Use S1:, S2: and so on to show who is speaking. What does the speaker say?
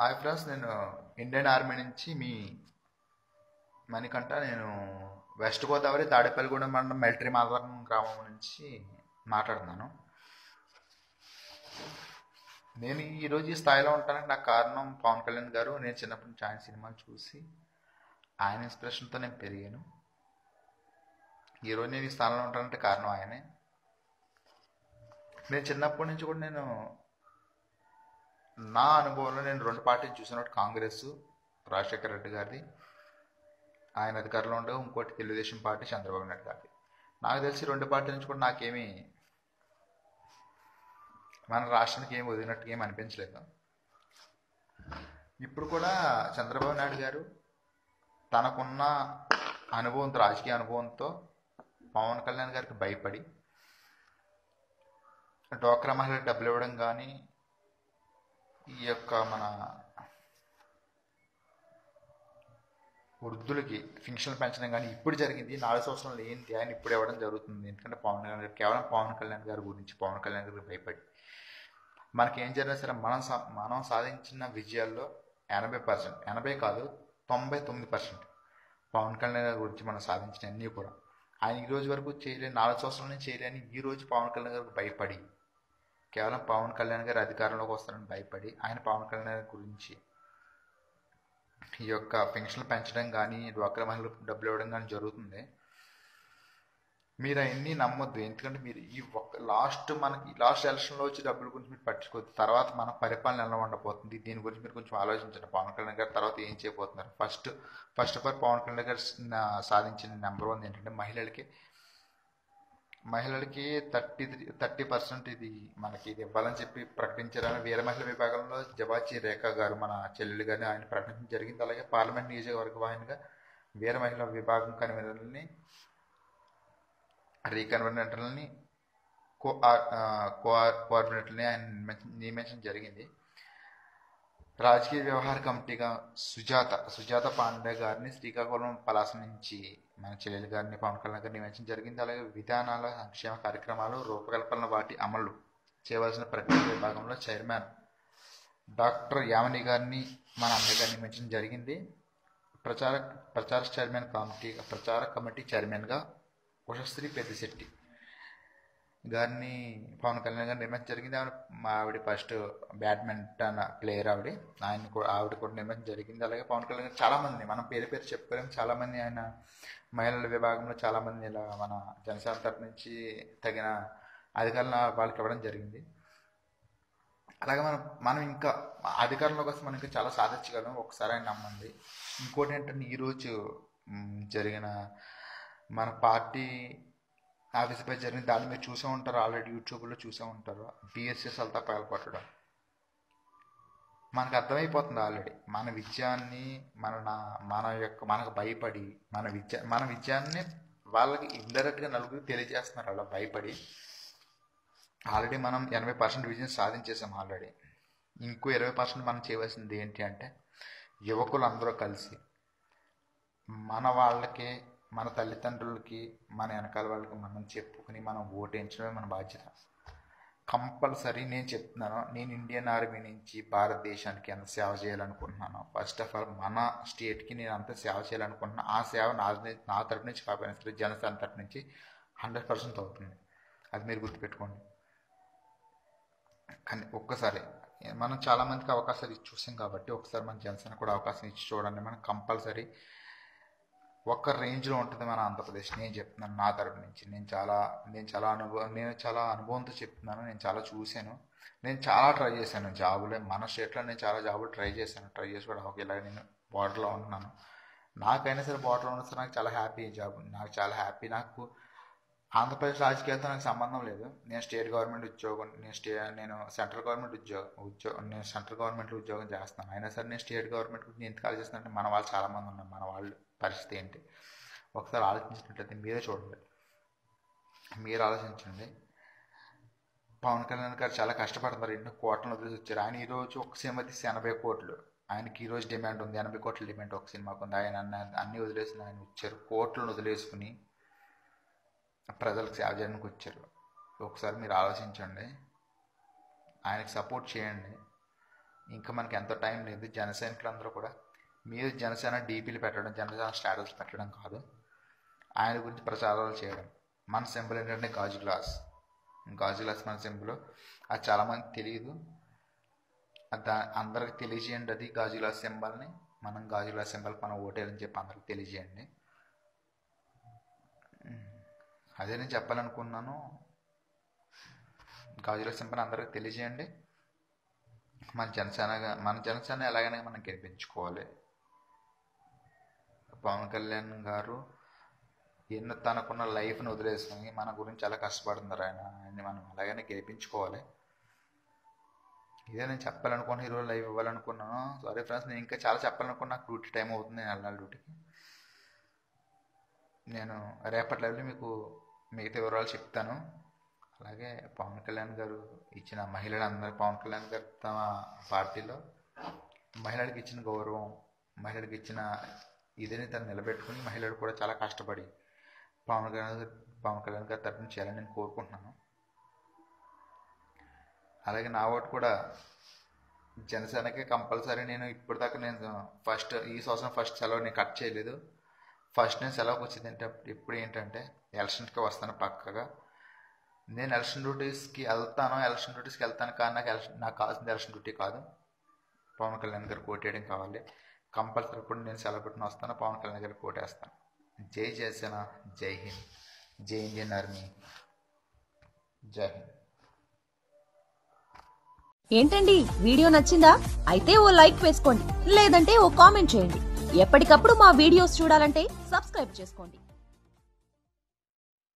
S1: Hi friends నేను Indian army నుంచి మీ మణికంఠ. నేను వెస్ట్ గోదావరి తాడేపల్లిగూడెం మండలం మిలిటరీ మాధవరం గ్రామం నుంచి మాట్లాడుతున్నాను. నేను ఈరోజు ఈ స్థాయిలో ఉంటానికి నాకు కారణం పవన్ కళ్యాణ్ గారు. నేను చిన్నప్పటి నుంచి ఆయన సినిమాలు చూసి ఆయన ఇన్స్పిరేషన్తో నేను పెరిగాను. ఈరోజు నేను ఈ స్థానంలో ఉంటానంటే కారణం ఆయనే. నేను చిన్నప్పటి నుంచి కూడా నేను నా అనుభవంలో నేను రెండు పార్టీలు చూసినట్టు కాంగ్రెస్ రాజశేఖర రెడ్డి గారిది ఆయన అధికారంలో ఉండగా ఇంకోటి తెలుగుదేశం పార్టీ చంద్రబాబు నాయుడు గారిది. నాకు తెలిసి రెండు పార్టీల నుంచి కూడా నాకేమీ మన రాష్ట్రానికి ఏమి వదిలినట్టుగా ఏమి అనిపించలేదు. ఇప్పుడు కూడా చంద్రబాబు నాయుడు గారు తనకున్న అనుభవంతో రాజకీయ అనుభవంతో పవన్ కళ్యాణ్ గారికి భయపడి డోక్రా మహిళ డబ్బులు ఇవ్వడం కానీ ఈ యొక్క మన వృద్ధులకి ఫింక్షన్ పెంచడం కానీ ఇప్పుడు జరిగింది. నాలుగు సంవత్సరాలు ఏంటి? ఆయన ఇప్పుడు ఇవ్వడం జరుగుతుంది. ఎందుకంటే పవన్ కళ్యాణ్ గారు కేవలం పవన్ కళ్యాణ్ గారి గురించి పవన్ కళ్యాణ్ గారికి భయపడి. మనకి ఏం జరిగినా సరే మనం సా మనం సాధించిన విజయాల్లో ఎనభై పర్సెంట్ ఎనభై కాదు తొంభై తొమ్మిది పర్సెంట్ పవన్ కళ్యాణ్ గారి గురించి మనం సాధించిన అన్నీ కూడా. ఆయన ఈ రోజు వరకు చేయలేని నాలుగు సంవత్సరాల నుంచి చేయలేని ఈ రోజు పవన్ కళ్యాణ్ గారికి భయపడి కేవలం పవన్ కళ్యాణ్ గారు అధికారంలోకి వస్తారని భయపడి ఆయన పవన్ కళ్యాణ్ గురించి ఈ యొక్క పెన్షన్లు పెంచడం కానీ డ్వాక్రా మహిళలకు డబ్బులు ఇవ్వడం కానీ జరుగుతుంది. మీరు అవన్నీ నమ్మొద్దు. ఎందుకంటే మీరు ఈ ఒక్క లాస్ట్ మనకి లాస్ట్ ఎలక్షన్లో వచ్చి డబ్బుల గురించి మీరు పట్టించుకోవద్దు. తర్వాత మన పరిపాలన ఎలా ఉండబోతుంది? దీని గురించి మీరు కొంచెం ఆలోచించండి. పవన్ కళ్యాణ్ గారు తర్వాత ఏం చేయబోతున్నారు? First first of all Pavan Kalyan గారు సాధించిన నెంబర్ వన్ ఏంటంటే మహిళలకి. మహిళలకి థర్టీ థర్టీ పర్సెంట్ ఇది మనకి ఇది ఇవ్వాలని చెప్పి ప్రకటించారని వీర మహిళ విభాగంలో జవాచి రేఖ గారు మన చెల్లెలు గారిని ఆయన ప్రకటించడం జరిగింది. అలాగే పార్లమెంట్ నియోజకవర్గ వాహినిగా వీర మహిళ విభాగం కన్వీనర్లని రీకన్వీనర్లని కో కోఆర్డినేటర్ని ఆయన నియమించడం జరిగింది. రాజకీయ వ్యవహార కమిటీగా సుజాత సుజాత పాండే గారిని శ్రీకాకుళం పలాస నుంచి మన చెల్లెలు గారిని పవన్ కళ్యాణ్ గారిని నియమించడం జరిగింది. అలాగే విధానాల సంక్షేమ కార్యక్రమాలు రూపకల్పన వాటి అమలు చేయవలసిన ప్రక్రియ విభాగంలో చైర్మన్ డాక్టర్ యామని గారిని మన అన్నయ్య గారిని నియమించడం జరిగింది. ప్రచార ప్రచార చైర్మన్ కమిటీ ప్రచార కమిటీ చైర్మన్గా ఉషశ్రీ పెద్దిశెట్టి గారిని పవన్ కళ్యాణ్ గారిని నిర్మించడం జరిగింది. ఆవిడ మా ఆవిడ ఫస్ట్ బ్యాడ్మింటన్ ప్లేయర్ ఆవిడ. ఆయన కూడా ఆవిడ కూడా నిర్మించడం జరిగింది. అలాగే పవన్ కళ్యాణ్ గారు చాలామంది మనం పేరు పేరు చెప్పుకోలేము చాలామంది ఆయన మహిళల విభాగంలో చాలామంది ఇలా మన జనసేన తరపు నుంచి తగిన అధికారులను వాళ్ళకి ఇవ్వడం జరిగింది. అలాగే మనం మనం ఇంకా అధికారంలోకి వస్తే మనం ఇంకా చాలా సాధించగలం. ఒకసారి ఆయన నమ్మండి. ఇంకోటి ఏంటంటే ఈరోజు జరిగిన మన పార్టీ ఆఫీస్పై జరిగిన దాన్ని మీరు చూసే ఉంటారు ఆల్రెడీ యూట్యూబ్లో చూసే ఉంటారు. బిఎస్ఎస్ అంతా పగలకొట్టడం మనకు అర్థమైపోతుంది ఆల్రెడీ. మన విజయాన్ని మన నా- మన యొక్క మనకు భయపడి మన విద్య మన విజయాన్ని వాళ్ళకి ఇండైరెక్ట్గా నలుగురు తెలియజేస్తున్నారు అలా భయపడి. ఆల్రెడీ మనం ఎనభై పర్సెంట్ విజయం సాధించేసాం ఆల్రెడీ. ఇంకో ఇరవై పర్సెంట్ మనం చేయవలసింది ఏంటి అంటే యువకులు అందరూ కలిసి మన వాళ్ళకి మన తల్లిదండ్రులకి మన వెనకాల వాళ్ళకి మనం చెప్పుకుని మనం ఓటేయించడమే మన బాధ్యత. కంపల్సరీ నేను చెప్తున్నాను నేను ఇండియన్ ఆర్మీ నుంచి భారతదేశానికి ఎంత సేవ చేయాలనుకుంటున్నాను. ఫస్ట్ ఆఫ్ ఆల్ మన స్టేట్కి నేను అంత సేవ చేయాలనుకుంటున్నాను ఆ సేవ నా నా తరపు నుంచి కాకపోయినా సరే జనసేన తరపు నుంచి హండ్రెడ్ పర్సెంట్ అవుతుంది. అది మీరు గుర్తుపెట్టుకోండి. కానీ ఒక్కసారి మనం చాలామందికి అవకాశాలు ఇచ్చి చూసాం కాబట్టి ఒకసారి మన జనసేన కూడా అవకాశం ఇచ్చి చూడండి. మనం కంపల్సరీ ఒక్క రేంజ్లో ఉంటుంది మన ఆంధ్రప్రదేశ్. నేను చెప్తున్నాను నా తరపు నుంచి. నేను చాలా నేను చాలా అనుభవం నేను చాలా అనుభవంతో చెప్తున్నాను. నేను చాలా చూశాను. నేను చాలా ట్రై చేశాను జాబులే. మన స్టేట్లో నేను చాలా జాబులు ట్రై చేశాను. ట్రై చేసి కూడా ఓకే ఇలాగ నేను బార్డర్లో ఉంటున్నాను నాకైనా సరే బార్డర్లో ఉన్న సరే నాకు చాలా హ్యాపీ జాబ్. నాకు చాలా హ్యాపీ. నాకు ఆంధ్రప్రదేశ్ రాజకీయాలతో నాకు సంబంధం లేదు. నేను స్టేట్ గవర్నమెంట్ ఉద్యోగం నేను స్టే నేను సెంట్రల్ గవర్నమెంట్ ఉద్యోగం ఉద్యోగం నేను సెంట్రల్ గవర్నమెంట్ ఉద్యోగం చేస్తున్నాను. అయినా సరే నేను స్టేట్ గవర్నమెంట్ గురించి నేను కాల్ ఆలోచిస్తున్నానంటే మన వాళ్ళు చాలామంది ఉన్నారు. మన వాళ్ళు పరిస్థితి ఏంటి? ఒకసారి ఆలోచించినట్లయితే మీరే చూడండి. మీరు ఆలోచించండి. పవన్ కళ్యాణ్ గారు చాలా కష్టపడుతున్నారు ఎన్నో కోట్లను వదిలేసి వచ్చారు. ఆయన ఈరోజు ఒక సినిమా తీసి ఎనభై కోట్లు. ఆయనకి ఈరోజు డిమాండ్ ఉంది. ఎనభై కోట్ల డిమాండ్ ఒక సినిమాకు ఉంది. ఆయన అన్ని వదిలేసి ఆయన వచ్చారు. కోట్లను వదిలేసుకుని ప్రజలకు సేవ చేయడానికి వచ్చారు. ఒకసారి మీరు ఆలోచించండి. ఆయనకి సపోర్ట్ చేయండి. ఇంకా మనకి ఎంతో టైం లేదు. జనసైనికులందరూ కూడా మీరు జనసేన డీపీలు పెట్టడం జనసేన స్టాటస్ పెట్టడం కాదు. ఆయన గురించి ప్రచారాలు చేయడం. మన సింబల్ ఏంటంటే గాజు గ్లాస్. గాజు గ్లాస్ మన సింబల్. అది చాలామంది తెలియదు. అది దా అందరికి తెలియజేయండి అది గాజు గ్లాస్ సింబల్ని. మనం గాజు గ్లాస్ సింబల్ మనం ఓటేయాలని చెప్పి అందరికి తెలియజేయండి. అదే నేను చెప్పాలనుకున్నాను. గాజుల సింపని అందరికీ అందరికి తెలియజేయండి. మన జనసేన మన జనసేన ఎలాగైనా మనం గెలిపించుకోవాలి. పవన్ కళ్యాణ్ గారు ఎన్నో తనకున్న లైఫ్ని వదిలేసుకుని మన గురించి చాలా కష్టపడుతున్నారు ఆయన ఆయన్ని మనం అలాగనే గెలిపించుకోవాలి. ఇదే నేను చెప్పాలనుకున్నాను ఈరోజు లైవ్ ఇవ్వాలనుకున్నాను. సారీ ఫ్రెండ్స్ నేను ఇంకా చాలా చెప్పాలనుకున్నా నాకు డ్యూటీ టైం అవుతుంది నేను వెళ్ళాలి డ్యూటీకి. నేను రేపటి లైవ్లో మీకు మిగతా వివరాలు చెప్తాను. అలాగే పవన్ కళ్యాణ్ గారు ఇచ్చిన మహిళలందరూ పవన్ కళ్యాణ్ గారు తమ పార్టీలో మహిళలకు ఇచ్చిన గౌరవం మహిళలకు ఇచ్చిన ఇదిని తను నిలబెట్టుకుని మహిళలు కూడా చాలా కష్టపడి పవన్ కళ్యాణ్ పవన్ కళ్యాణ్ గారి తరఫున చేయాలని నేను కోరుకుంటున్నాను. అలాగే నా ఓటు కూడా జనసేనకి కంపల్సరీ. నేను ఇప్పటిదాకా నేను ఫస్ట్ ఈ సంవత్సరం ఫస్ట్ సెలవు నేను కట్ చేయలేదు. ఫస్ట్ నేను సెలవుకి వచ్చింది అంటే ఇప్పుడు ఏంటంటే ఎలక్షన్కి వస్తాను పక్కగా. నేను ఎలక్షన్ డ్యూటీస్కి వెళ్తాను ఎలక్షన్ డ్యూటీస్కి వెళ్తాను కానీ నాకు ఎలక్షన్ నాకు కావాల్సింది ఎలక్షన్ డ్యూటీ కాదు. పవన్ కళ్యాణ్ గారు కోటేయడం కావాలి. కంపల్సరీ కూడా నేను సెలవు వస్తాను పవన్ కళ్యాణ్ గారు కోటేస్తాను జై జయసేన జై హింద్. జై ఇండియన్ ఆర్మీ. జై హింద్.
S2: ఏంటండి? వీడియో నచ్చిందా? అయితే ఓ లైక్ వేసుకోండి లేదంటే ఓ కామెంట్ చేయండి. ఎప్పటికప్పుడు మా వీడియోస్ చూడాలంటే సబ్స్క్రైబ్ చేసుకోండి.